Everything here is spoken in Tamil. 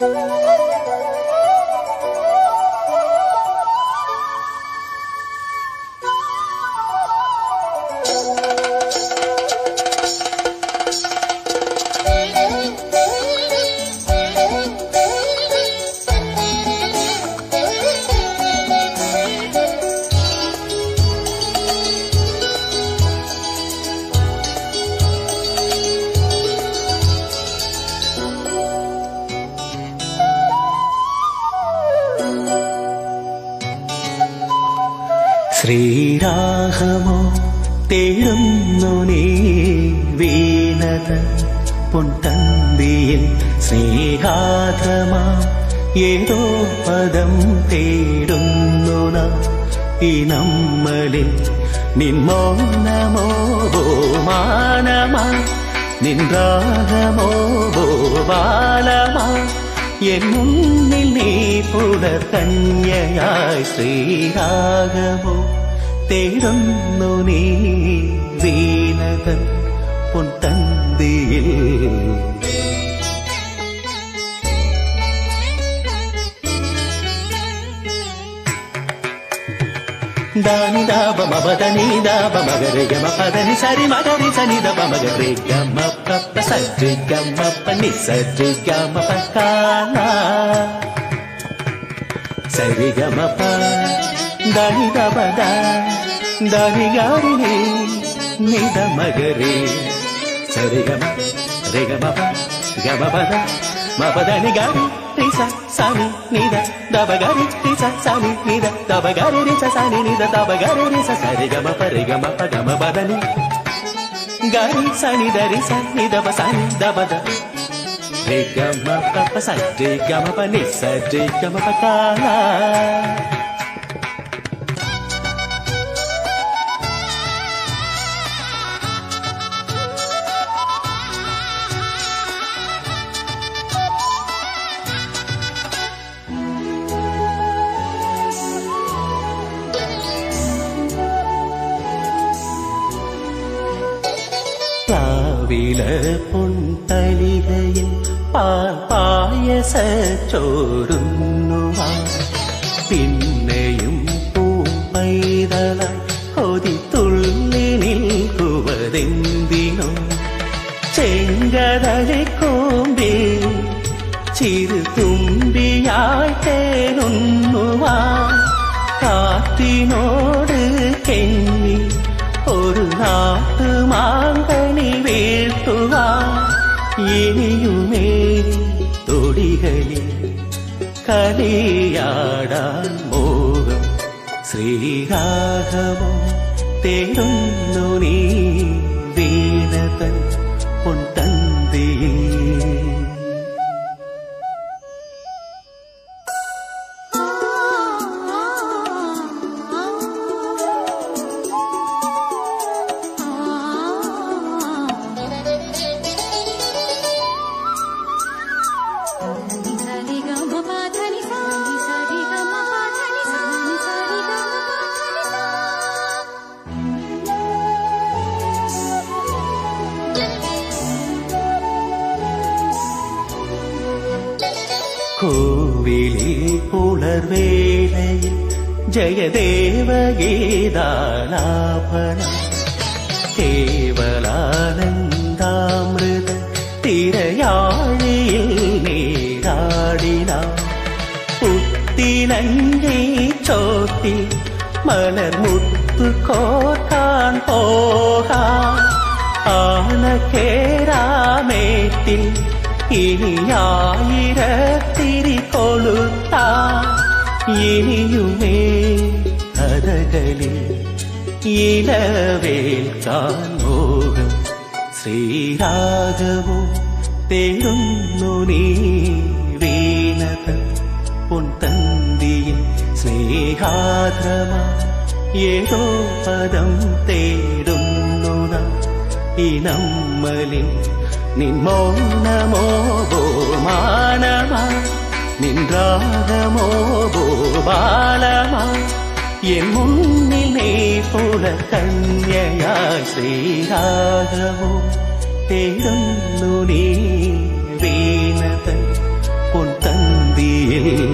Música ശ്രീരാഘമോ തേടുന്നു നീ വീണത? പൊൻതന്തിയിൽ സ്നേഹാധമാ ഏതോ പദം തേടുന്നു ഈ നമ്മളിൽ നിൻ മൗനമോ മാനമാ? നിൻ രാഗമോ ബാലമാ? എൻ മുന്നിൽ നീ പുലർകന്യയായി ശ്രീരാഗമോ തേടുന്നു നീ വീണതൻ പൊൻതന്തിയിൽ దాని దాబ మబదని దాబ మగరి గమ పదని సరి మగరి సని దబ మగరి గమ పప్ప సరి గమ పని సరి గమ పకాల సరి గమ ప. దాని దబ దాని గారిని నిద మగరి సరి గమ రి గమ ప గమ పద మపదని గారి రీసా సాని నీద దబగరి రీసా సాని నీద దబగరి రీసా సాని నీద దబగరి రీసా సరిగమ పరిగమ పగమ బదని. గారి సాని దరి సాని దబ సాని దబద రే గమ పప సరి గమ పని సరి గమ పకాలా కాల പ്ലാവില പൊൻതലികയിൽ പാൽ പായസ ചോരുന്നുവാ പിന്നെയും പൂമ്പൈതള കൊതി തുള്ളി നിൽക്കുവതെന്തിനോ ചെങ്കടലെ കോമ്പി ചിരു തുമ്പിയായി തേനുന്നുവാ കാറ്റിനോട് കെങ്ങി ഒരു നാട്ടു മാങ്കണി വീഴ്ത്തുവാ ഇനിയുമേ തൊടികളിൽ കലിയാടാൻ മോഹം. ശ്രീരാഘവം തേടുന്നു നീ വീണതൻ പൊൻതന്തിയിൽ கோவிலில் புலர்வேளையில் ஜெயதேவ கீதாலாபன கேவலானந்தாமிருத திரையாழியில் நீராடினார் புத்தினங்கை சோத்தி மலர் முத்து கோட்டான் போகா ஆன கேராமேத்தில் ഇനിയായിരത്തിരി കൊളുത്ത ഇനിയുമേ കഥകളിൽ ഇലവേൽക്കാൻ മോഹം ശ്രീരാഘവോ തേടുന്നു നീ വീണത പൊൻതന്തിയിൽ സ്നേഹാദ്രമാ ഏതോ പദം തേടുന്നു നാം ഈ നമ്മളിൽ ನಿನ್ ಮೌನಮೋ ಬೋ ಮಾನವ ನಿನ್ ರಾಗಮೋ ಬೋ ಬಾಲವ என் முன்னில் நீ போல கன்யையாய் ஸ்ரீராகவோ? தேடல்லு நீ வீணதன் பொன் தந்தியில்